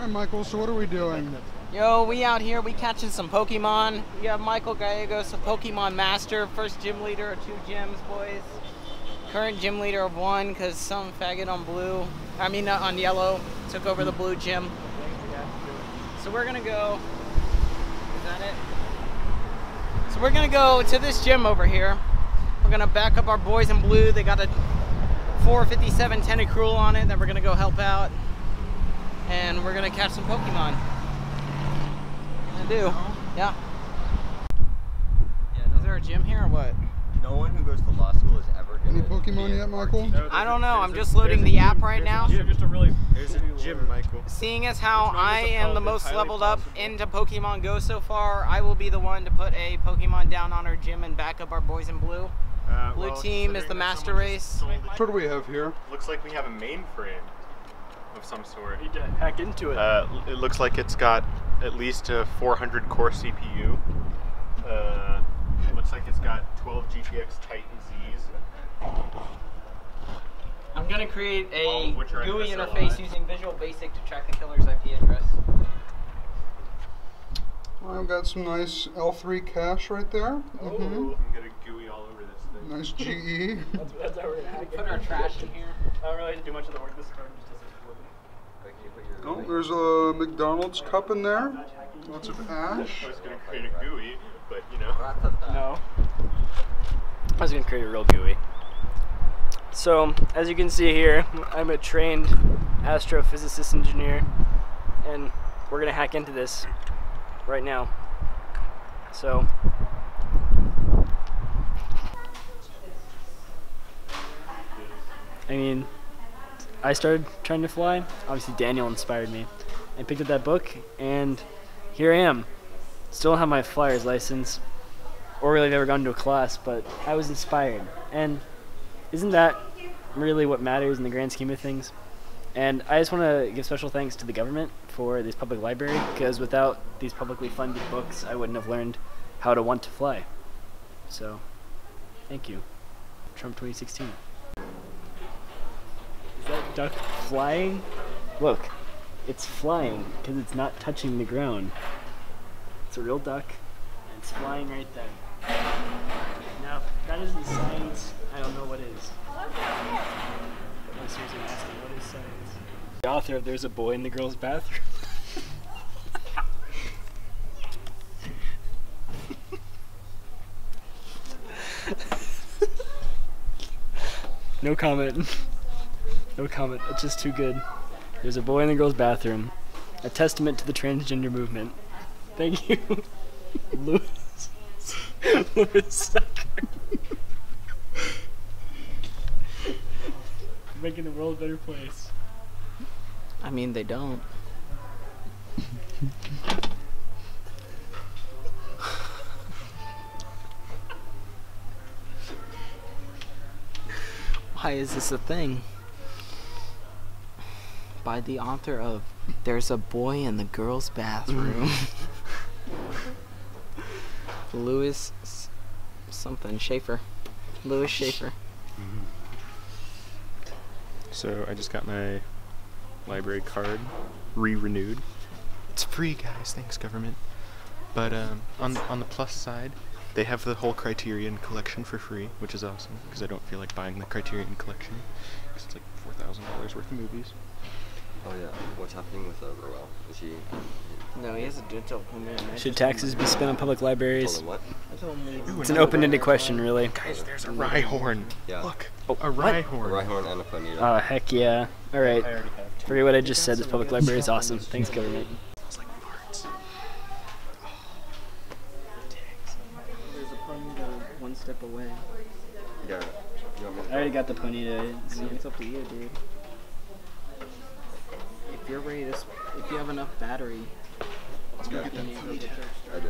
All right, Michael. So what are we doing? Yo, we out here, we catching some Pokemon. We have Michael Gallegos, a Pokemon master, first gym leader of two gyms, boys. Current gym leader of one, because some faggot on blue, I mean uh, on yellow, took over the blue gym. So we're gonna go, is that it? So we're gonna go to this gym over here. We're gonna back up our boys in blue. They got a 457 Tentacruel on it that we're gonna go help out. And we're gonna catch some Pokemon. I do. Yeah. Is there a gym here or what? No one who goes to law school is ever going Any Pokemon yet, Michael? I don't know. I'm just loading the app right now. Just a really There's a gym, Michael. Seeing as how I am the most it's highly leveled up into Pokemon Go so far, I will be the one to put a Pokemon down on our gym and back up our boys in blue. Uh, Blue well, team is the master race. just sold it- what do we have here? Looks like we have a mainframe of some sort. Need to hack into it. Uh, it looks like it's got at least a 400 core CPU. Uh, it looks like it's got 12 GTX Titan Zs. I'm gonna create a of which are in GUI SLI. interface using Visual Basic to track the killer's IP address. I've got some nice L3 cache right there. Oh, Mhm. I'm gonna GUI all over this thing. Nice E. GE. that's, that's how we're gonna hack Put our trash in here. I don't really do much of the work. This card just doesn't work. Oh, there's a McDonald's cup in there. Lots of ash. I was gonna create a GUI, but you know. No. I was gonna create a real GUI. So, as you can see here, I'm a trained astrophysicist engineer, and we're gonna hack into this right now. So, I mean, I started trying to fly. Obviously, Daniel inspired me. I picked up that book, and here I am. Still have my flyer's license, or really ever gone to a class, but I was inspired. And isn't that really what matters in the grand scheme of things? And I just want to give special thanks to the government for this public library, because without these publicly funded books, I wouldn't have learned how to want to fly. So, thank you. Trump 2016. Duck flying? Look, it's flying because it's not touching the ground. It's a real duck, and it's flying right there. Now, that isn't science, I don't know what is. I'm seriously asking, what is science? The author of There's a Boy in the Girl's Bathroom. no comment. No comment. It's just too good. There's a boy in the girl's bathroom. A testament to the transgender movement. Thank you. Lewis. Lewis. Making the world a better place. I mean, they don't. Why is this a thing? By the author of There's a Boy in the Girl's Bathroom. Louis s- something Schaefer. Louis Schaefer. So I just got my library card re-renewed. It's free, guys. Thanks, government. But um, on on the plus side, they have the whole Criterion collection for free, which is awesome because I don't feel like buying the Criterion collection because it's like four thousand dollars worth of movies. Oh yeah, what's happening with uh, Roel? Is he No, he has a dental appointment. Should taxes be spent on public libraries? what? I told him we- It's an open-ended question, really. Guys, there's a Rhyhorn. Yeah. Look, Oh, a what? A Rhyhorn. Rhyhorn and a Ponyta. Oh, heck yeah. Alright. I already have two. Forget what I just said. This public library is awesome. Thanks, government. Smells like farts. There's a Ponyta one step away. yeah. You want me to I already got the Ponyta. I it's up to you, dude. You're ready to, if you have enough battery, let's go get the name. I do.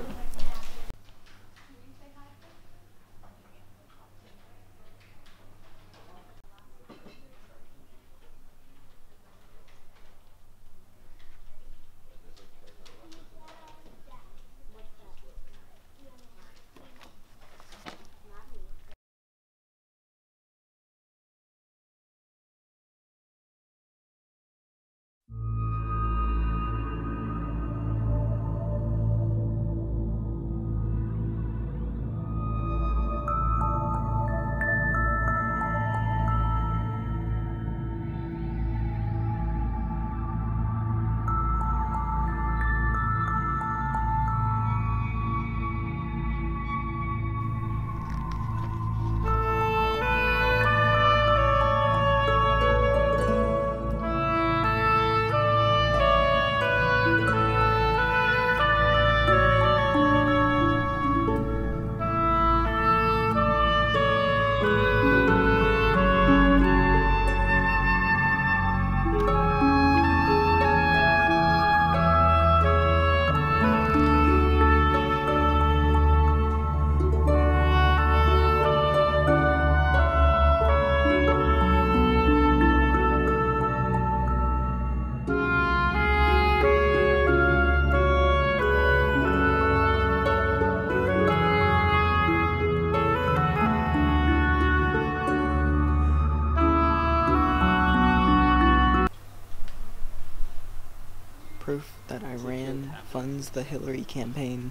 The Hillary campaign.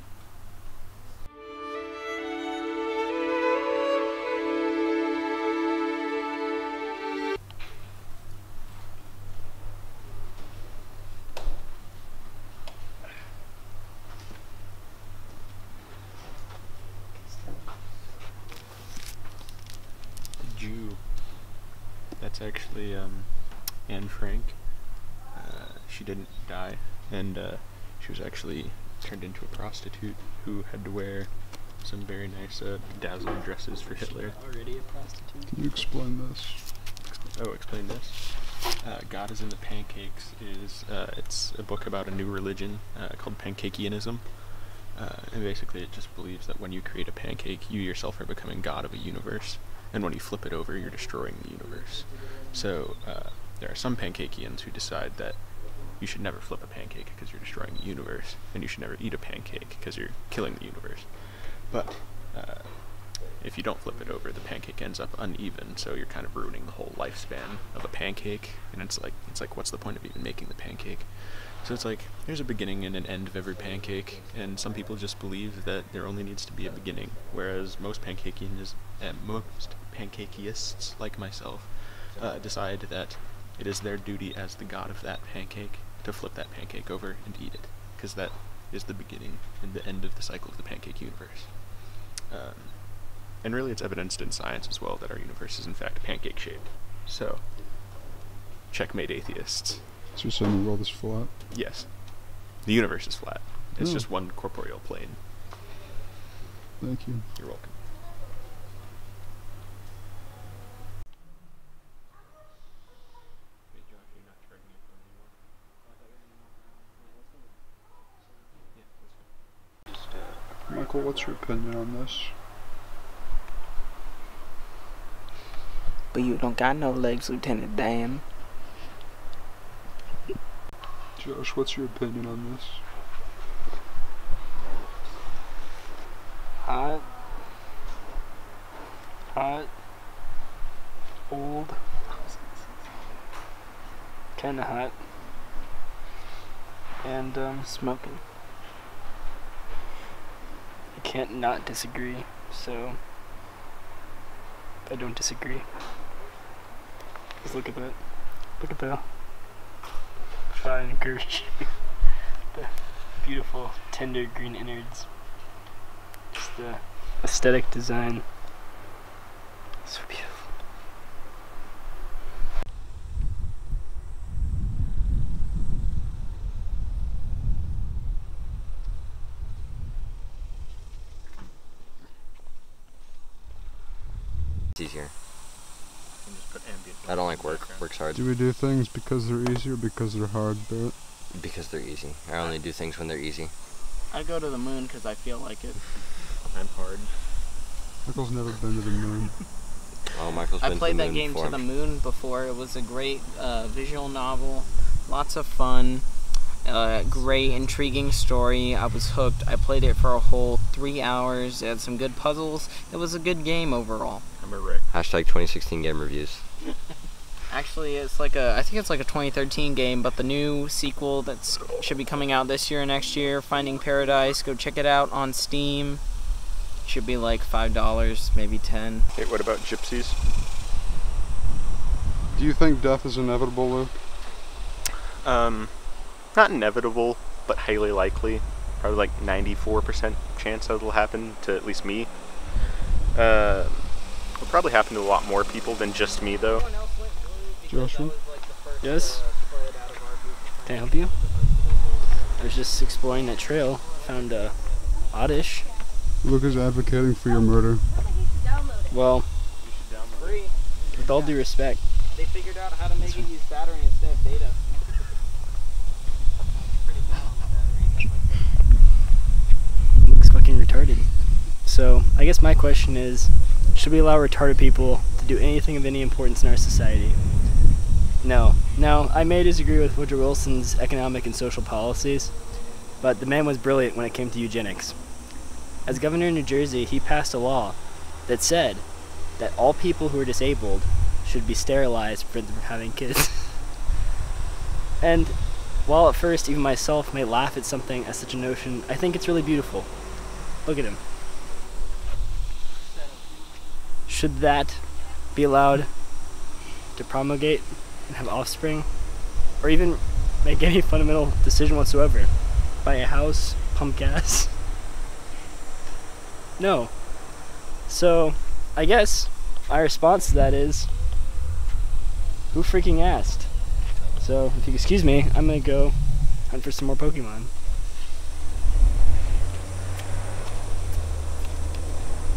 Jew. That's actually um, Anne Frank. Uh, she didn't die, and uh, she was actually turned into a prostitute who had to wear some very nice, uh, dazzling dresses for Hitler. Already a prostitute. Can you explain this? Oh, explain this. Uh, God is in the Pancakes is uh, it's a book about a new religion uh, called Pancakeanism, uh, and basically it just believes that when you create a pancake, you yourself are becoming God of a universe, and when you flip it over, you're destroying the universe. So uh, there are some Pancakeans who decide that you should never flip a pancake because you're destroying the universe, and you should never eat a pancake because you're killing the universe. But uh, if you don't flip it over, the pancake ends up uneven, so you're kind of ruining the whole lifespan of a pancake. And it's like, it's like, what's the point of even making the pancake? So it's like, there's a beginning and an end of every pancake, and some people just believe that there only needs to be a beginning, whereas most pancakeans, uh, most pancakeists like myself, uh, decide that it is their duty as the god of that pancake to flip that pancake over and eat it, because that is the beginning and the end of the cycle of the pancake universe. Um, and really, it's evidenced in science as well that our universe is in fact pancake shaped. So, checkmate atheists. So you're saying the world is flat? Yes, the universe is flat. It's Oh. just one corporeal plane. Thank you. You're welcome. Michael, what's your opinion on this? But you don't got no legs, Lieutenant Dan. Josh, what's your opinion on this? Hot. Hot. Old. Kinda hot. And, um, Smoking. Can't not disagree, so. I don't disagree. Just look at that. Look at that. Fine, encourage the beautiful, tender green innards. Just the aesthetic design. So beautiful. It's easier. And just put ambient I don't like work. Work's hard Do we do things because they're easy or because they're hard, Barrett? because they're easy. I only do things when they're easy. I go to the moon because I feel like it. I'm hard. Michael's never been to the moon. Oh, Michael's I been played to the that moon game before. to the moon before. It was a great uh, visual novel, lots of fun, uh, great intriguing story. I was hooked. I played it for a whole three hours. It had some good puzzles. It was a good game overall. I'm a Rick. Hashtag 2016 game reviews. Actually, it's like a I think it's like a 2013 game, but the new sequel that should be coming out this year or next year, Finding Paradise. Go check it out on Steam. Should be like five dollars, maybe ten. Hey, what about gypsies? Do you think death is inevitable, Luke? Um, not inevitable, but highly likely. Probably like 94% chance that it'll happen to at least me. Uh, it'll probably happen to a lot more people than just me, though. Joshua? Yes? Can I help you? I was just exploring that trail. Found uh, oddish. Luke is advocating for your murder. Well, with all due respect, They figured out how to make it use battery instead of data. looks fucking retarded. So, I guess my question is should we allow retarded people to do anything of any importance in our society? No. Now, I may disagree with Woodrow Wilson's economic and social policies, but the man was brilliant when it came to eugenics. As governor of New Jersey, he passed a law that said that all people who are disabled should be sterilized for having kids. and while at first even myself may laugh at something as such a notion, I think it's really beautiful. Look at him. Should that be allowed to promulgate and have offspring? Or even make any fundamental decision whatsoever? Buy a house, pump gas? No. So, I guess my response to that is who freaking asked? So, if you excuse me, I'm gonna go hunt for some more Pokemon.